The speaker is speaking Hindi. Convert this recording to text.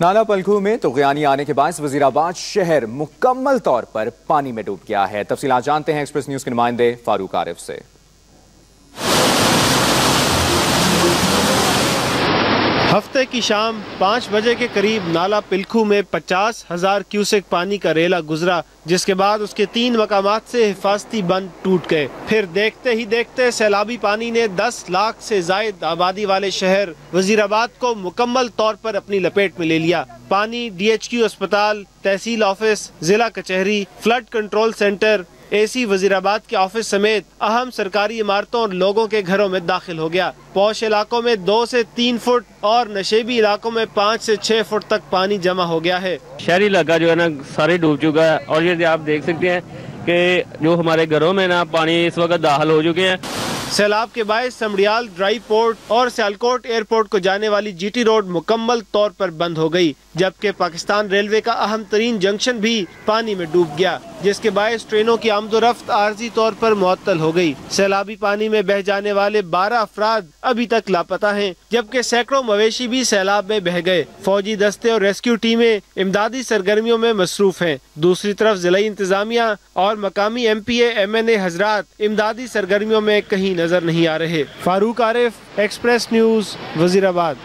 नाला पलखू में तुगयानी आने के बाद वजीराबाद शहर मुकम्मल तौर पर पानी में डूब गया है। तफसीला जानते हैं एक्सप्रेस न्यूज़ के नुमाइंदे फारूक आरिफ से। हफ़्ते की शाम पाँच बजे के करीब नाला पिलखू में पचास हज़ार क्यूसेक पानी का रेला गुजरा, जिसके बाद उसके तीन मकामात से हिफाजती बंद टूट गए। फिर देखते ही देखते सैलाबी पानी ने 10 लाख से जायद आबादी वाले शहर वजीराबाद को मुकम्मल तौर पर अपनी लपेट में ले लिया। पानी डीएचक्यू अस्पताल, तहसील ऑफ़िस, जिला कचहरी, flood control centre AC Wazirabad के ऑफ़िस समेत अहम सरकारी इमारतों और लोगों के घरों में दाखिल हो गया। पौष इलाकों में दो से तीन फुट और नशेबी इलाकों में पाँच से छह फुट तक पानी जमा हो गया है। शहरी इलाका जो है ना, सारे डूब चुका है। और ये आप देख सकते हैं कि जो हमारे घरों में ना पानी इस वक्त दाखिल हो चुके हैं सैलाब के बायस समड़ियाल ड्राइव पोर्ट और सियालकोट एयरपोर्ट को जाने वाली जीटी रोड मुकम्मल तौर पर बंद हो गई, जबकि पाकिस्तान रेलवे का अहम तरीन जंक्शन भी पानी में डूब गया, जिसके बायस ट्रेनों की आमदोरफ्त आर्जी तौर पर मुअत्तल हो गई। सैलाबी पानी में बह जाने वाले बारह अफराद अभी तक लापता हैं, जबकि सैकड़ों मवेशी भी सैलाब में बह गए। फौजी दस्ते और रेस्क्यू टीमें इमदादी सरगर्मियों में मसरूफ हैं। दूसरी तरफ़ जिला इंतजामिया और मकामी M P M N A हजरात इमदादी सरगर्मियों में कहीं नज़र नहीं आ रहे। Farooq Arif express news Wazirabad.